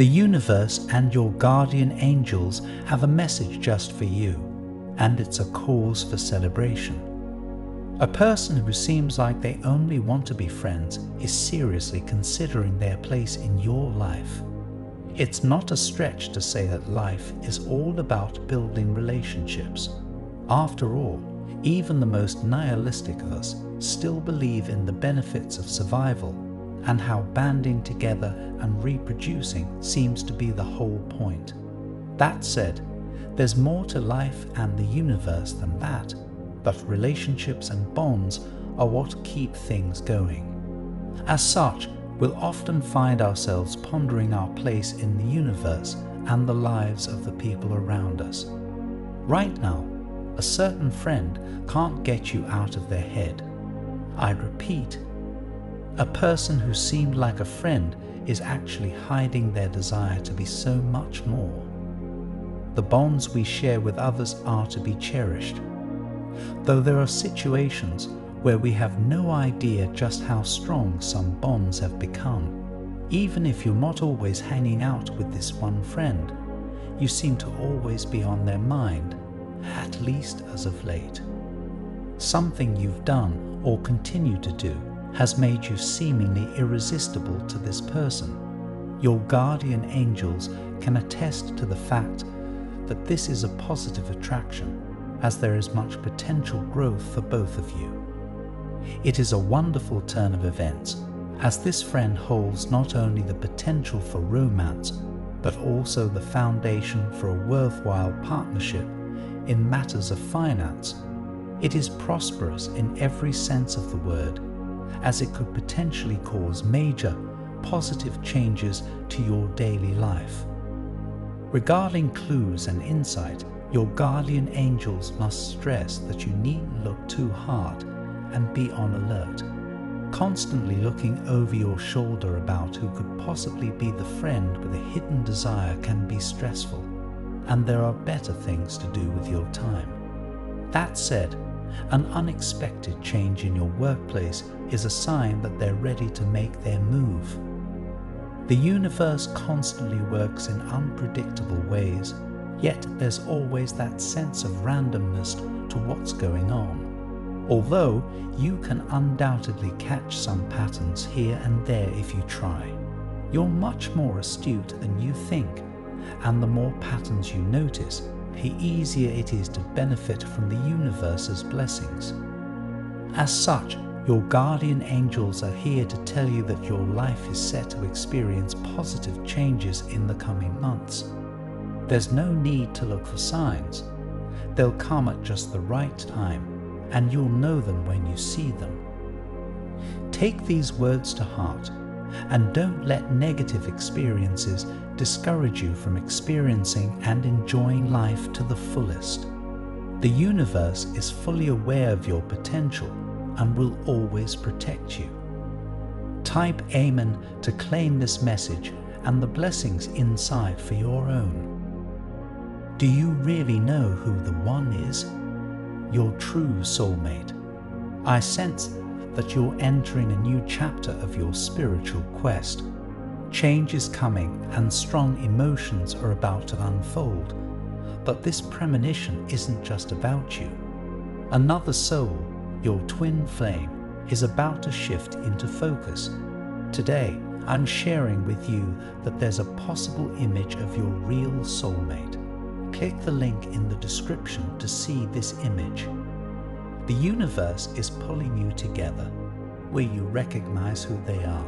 The universe and your guardian angels have a message just for you, and it's a cause for celebration. A person who seems like they only want to be friends is seriously considering their place in your life. It's not a stretch to say that life is all about building relationships. After all, even the most nihilistic of us still believe in the benefits of survival and how banding together and reproducing seems to be the whole point. That said, there's more to life and the universe than that but relationships and bonds are what keep things going. As such, we'll often find ourselves pondering our place in the universe and the lives of the people around us. Right now, a certain friend can't get you out of their head. I repeat, a person who seemed like a friend is actually hiding their desire to be so much more. The bonds we share with others are to be cherished though there are situations where we have no idea just how strong some bonds have become. Even if you're not always hanging out with this one friend, you seem to always be on their mind, at least as of late. Something you've done or continue to do has made you seemingly irresistible to this person. Your guardian angels can attest to the fact that this is a positive attraction as there is much potential growth for both of you. It is a wonderful turn of events, as this friend holds not only the potential for romance, but also the foundation for a worthwhile partnership in matters of finance. It is prosperous in every sense of the word, as it could potentially cause major, positive changes to your daily life. Regarding clues and insight, your guardian angels must stress that you needn't look too hard and be on alert. Constantly looking over your shoulder about who could possibly be the friend with a hidden desire can be stressful, and there are better things to do with your time. That said, an unexpected change in your workplace is a sign that they're ready to make their move. The universe constantly works in unpredictable ways Yet there's always that sense of randomness to what's going on. Although you can undoubtedly catch some patterns here and there if you try. You're much more astute than you think, and the more patterns you notice, the easier it is to benefit from the universe's blessings. As such, your guardian angels are here to tell you that your life is set to experience positive changes in the coming months. There's no need to look for signs. They'll come at just the right time, and you'll know them when you see them. Take these words to heart, and don't let negative experiences discourage you from experiencing and enjoying life to the fullest. The universe is fully aware of your potential and will always protect you. Type Amen to claim this message and the blessings inside for your own. Do you really know who the one is? Your true soulmate. I sense that you're entering a new chapter of your spiritual quest. Change is coming and strong emotions are about to unfold. But this premonition isn't just about you. Another soul, your twin flame, is about to shift into focus. Today, I'm sharing with you that there's a possible image of your real soulmate click the link in the description to see this image. The universe is pulling you together. Will you recognize who they are?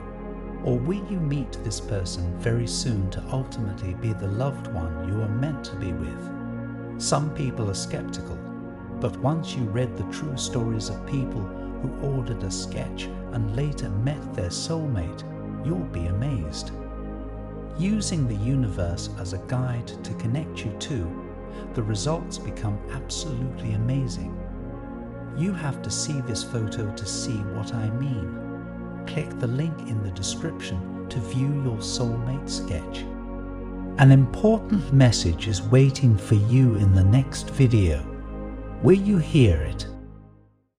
Or will you meet this person very soon to ultimately be the loved one you are meant to be with? Some people are skeptical, but once you read the true stories of people who ordered a sketch and later met their soulmate, you'll be amazed. Using the universe as a guide to connect you to the results become absolutely amazing. You have to see this photo to see what I mean. Click the link in the description to view your soulmate sketch. An important message is waiting for you in the next video. Will you hear it?